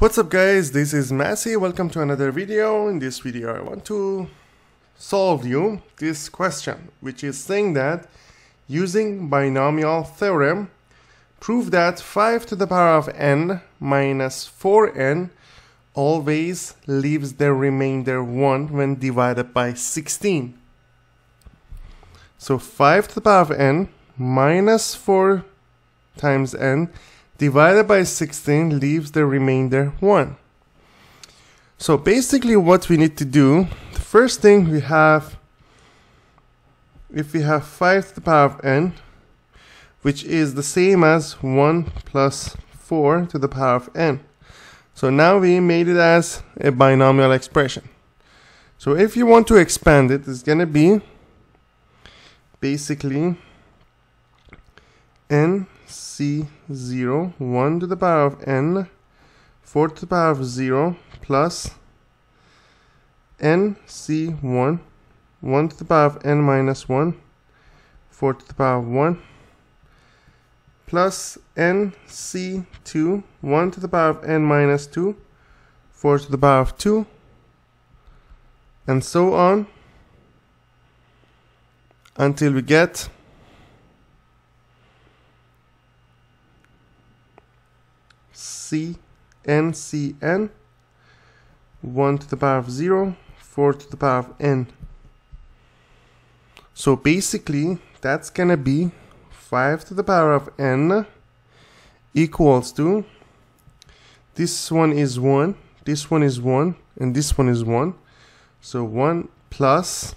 What's up guys, this is Masi, welcome to another video. In this video I want to solve you this question, which is saying that using binomial theorem, prove that 5 to the power of n minus 4n always leaves the remainder 1 when divided by 16. So 5 to the power of n minus 4 times n divided by 16 leaves the remainder 1. So basically what we need to do, the first thing we have, if we have 5 to the power of n, which is the same as 1 plus 4 to the power of n. So now we made it as a binomial expression. So if you want to expand it, it's going to be basically n c0 1 to the power of n 4 to the power of 0 plus n c1 1 to the power of n minus 1 4 to the power of 1 plus n c2 1 to the power of n minus 2 4 to the power of 2 and so on until we get c n c n. 1 to the power of 0 4 to the power of n. So basically that's gonna be 5 to the power of n equals to this one is 1 this one is 1 and this one is 1 so 1 plus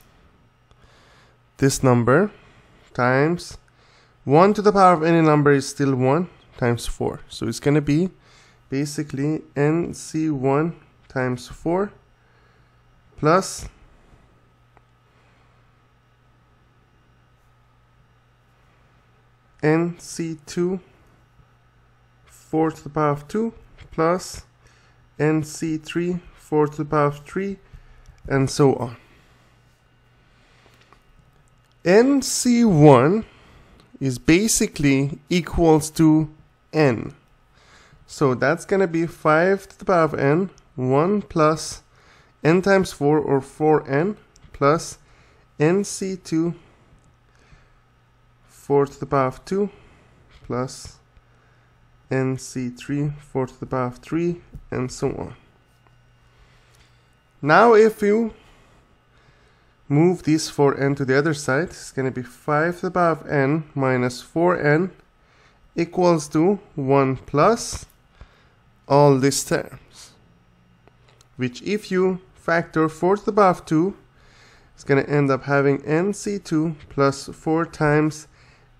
this number times 1 to the power of any number is still 1 times 4 so it's going to be basically nc1 times 4 plus nc2 4 to the power of 2 plus nc3 4 to the power of 3 and so on. nc1 is basically equals to n so that's gonna be 5 to the power of n 1 plus n times 4 or 4n plus nc2 4 to the power of 2 plus nc3 4 to the power of 3 and so on. Now if you move this 4n to the other side, it's going to be 5 to the power of n minus 4n equals to 1 plus all these terms. Which if you factor 4 to the power of 2, it's going to end up having nc2 plus 4 times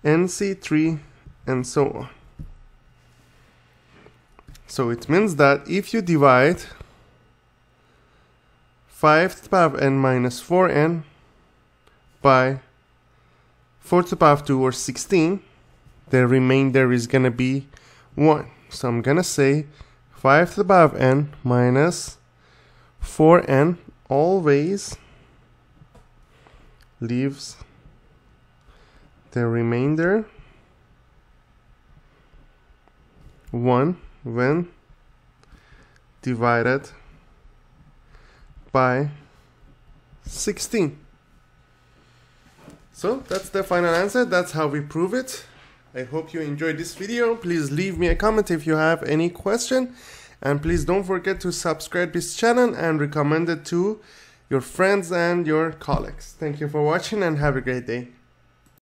nc3 and so on. So it means that if you divide 5 to the power n minus 4n by 4 to the power 2 or 16, the remainder is going to be 1. So I'm going to say 5 to the power of n minus 4n always leaves the remainder 1 when divided by 16. So that's the final answer. That's how we prove it. I hope you enjoyed this video. Please leave me a comment if you have any question. And please don't forget to subscribe this channel and recommend it to your friends and your colleagues. Thank you for watching and have a great day.